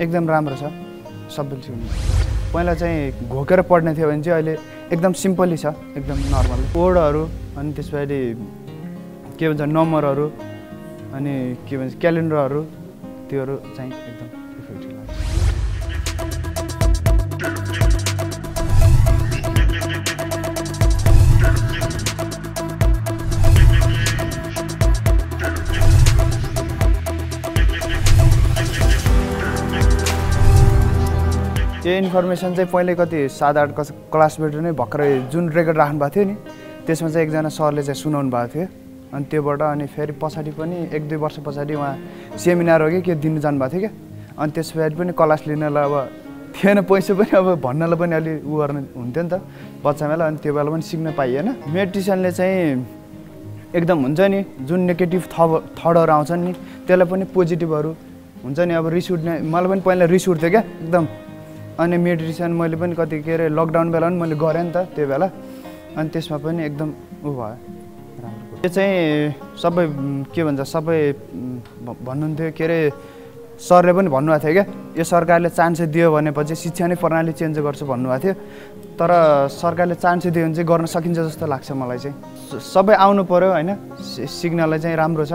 एकदम राम्रो छ। सिक्नु पहिला चाहिँ घोकेर पढ्ने थियो भने चाहिँ अहिले एकदम सिम्पली छ एकदम नर्मल। कोडहरू अनि त्यस पछाडि के भन्छ नम्बरहरू अनि के भन्छ क्यालेन्डरहरू त्योहरू चाहिँ एकदम त्यो इन्फर्मेसन चाहिँ पहिले कति सात आठ कस क्लासबाट नै भर्खरै जुन रेकर्ड राख्नु भएको थियो नि त्यसमा चाहिँ एकजना सरले चाहिँ सुनाउनु भएको थियो। अनि त्योबाट अनि फेरि पछाडि पनि एक दुई वर्ष पछाडि उहाँ सेमिनार हो कि के दिनु जानुभएको थियो क्या। अनि त्यस पछाडि पनि क्लास लिनलाई अब थिएन पैसा पनि अब भन्नलाई पनि अलि उ गर्नु हुन्थ्यो नि त बच्चा बेला अनि त्यो बेला पनि सिक्न पाइएन। मेडिटेसनले चाहिँ एकदम हुन्छ नि जुन नेगेटिभ थप थटहरू आउँछन् नि त्यसलाई पनि पोजिटिभहरू हुन्छ नि। अब रिस उठ्ने मलाई पनि पहिला रिस उठ्थ्यो क्या एकदम अनि मेडिटेसन मैले पनि कति के अरे लकडाउन बेला पनि मैले गरेँ नि त त्यो बेला। अनि त्यसमा पनि एकदम उ भयो। राम्रो। त्यो चाहिँ सबै के भन्छ सबै भन्नुहुन्थ्यो के अरे सरले पनि भन्नुभएको थियो क्या। यो सरकारले चान्स दियो भनेपछि शिक्षा नै प्रणाली चेन्ज गर्छु भन्नुभएको थियो। तर सरकारले चान्स दियो भने चाहिँ गर्न सकिन्छ जस्तो लाग्छ मलाई चाहिँ। सबै आउनु पऱ्यो होइन? सिक्नलाई चाहिँ राम्रो छ।